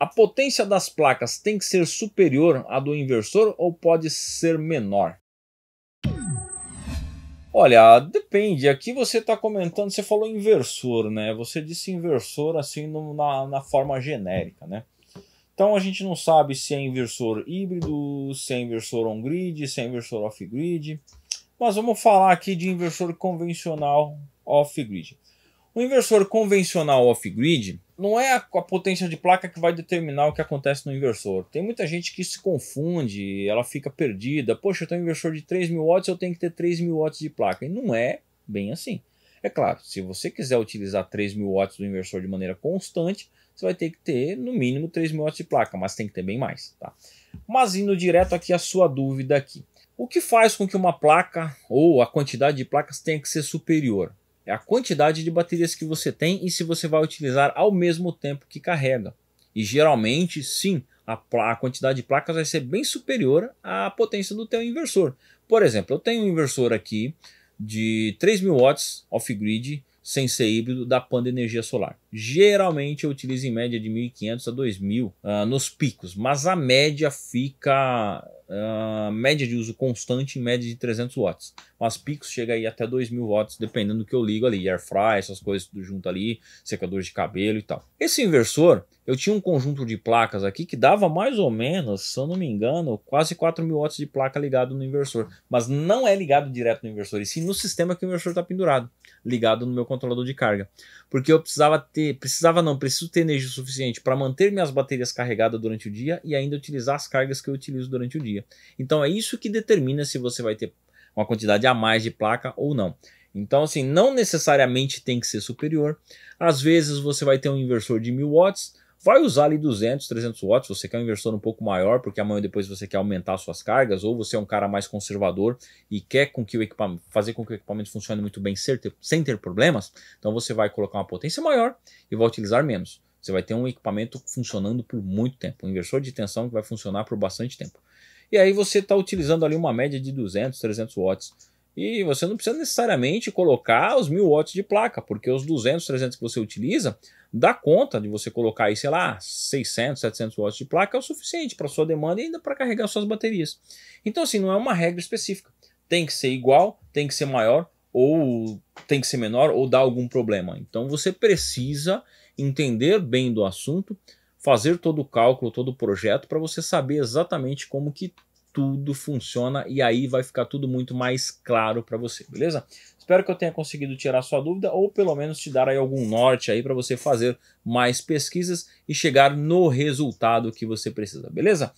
A potência das placas tem que ser superior à do inversor ou pode ser menor? Olha, depende. Aqui você está comentando, você falou inversor, né? Você disse inversor assim no, na, na forma genérica, né? Então a gente não sabe se é inversor híbrido, se é inversor on-grid, se é inversor off-grid. Mas vamos falar aqui de inversor convencional off-grid. O inversor convencional off-grid não é a, a, potência de placa que vai determinar o que acontece no inversor. Tem muita gente que se confunde, ela fica perdida. Poxa, eu tenho um inversor de 3.000 watts, eu tenho que ter 3.000 watts de placa. E não é bem assim. É claro, se você quiser utilizar 3.000 watts do inversor de maneira constante, você vai ter que ter no mínimo 3.000 watts de placa, mas tem que ter bem mais. Tá? Mas indo direto aqui a sua dúvida aqui. O que faz com que uma placa ou a quantidade de placas tenha que ser superior? É a quantidade de baterias que você tem e se você vai utilizar ao mesmo tempo que carrega. E geralmente, sim, a, a quantidade de placas vai ser bem superior à potência do teu inversor. Por exemplo, eu tenho um inversor aqui de 3.000 watts off-grid sem ser híbrido da Panda Energia Solar. Geralmente eu utilizo em média de 1.500 a 2.000 uh, nos picos, mas a média fica uh, média de uso constante em média de 300 watts. Mas picos chega aí até 2.000 watts, dependendo do que eu ligo ali, air fry, essas coisas tudo junto ali, secador de cabelo e tal. Esse inversor, eu tinha um conjunto de placas aqui que dava mais ou menos, se eu não me engano, quase 4.000 watts de placa ligado no inversor, mas não é ligado direto no inversor, e sim no sistema que o inversor está pendurado, ligado no meu controlador de carga. Porque eu precisava ter, precisava não, preciso ter energia suficiente para manter minhas baterias carregadas durante o dia e ainda utilizar as cargas que eu utilizo durante o dia. Então é isso que determina se você vai ter uma quantidade a mais de placa ou não. Então, assim, não necessariamente tem que ser superior. Às vezes você vai ter um inversor de 1000 watts, vai usar ali 200, 300 watts. Você quer um inversor um pouco maior, porque amanhã depois você quer aumentar suas cargas, ou você é um cara mais conservador e quer com que o equipamento, fazer com que o equipamento funcione muito bem sem ter, sem ter problemas. Então você vai colocar uma potência maior e vai utilizar menos. Você vai ter um equipamento funcionando por muito tempo, um inversor de tensão que vai funcionar por bastante tempo. E aí você está utilizando ali uma média de 200, 300 watts. E você não precisa necessariamente colocar os 1000 watts de placa, porque os 200, 300 que você utiliza dá conta de você colocar aí, sei lá, 600, 700 watts de placa é o suficiente para sua demanda e ainda para carregar suas baterias. Então assim, não é uma regra específica. Tem que ser igual, tem que ser maior ou tem que ser menor ou dar algum problema. Então você precisa entender bem do assunto, fazer todo o cálculo, todo o projeto para você saber exatamente como que tudo funciona e aí vai ficar tudo muito mais claro para você, beleza? Espero que eu tenha conseguido tirar sua dúvida ou pelo menos te dar aí algum norte aí para você fazer mais pesquisas e chegar no resultado que você precisa, beleza?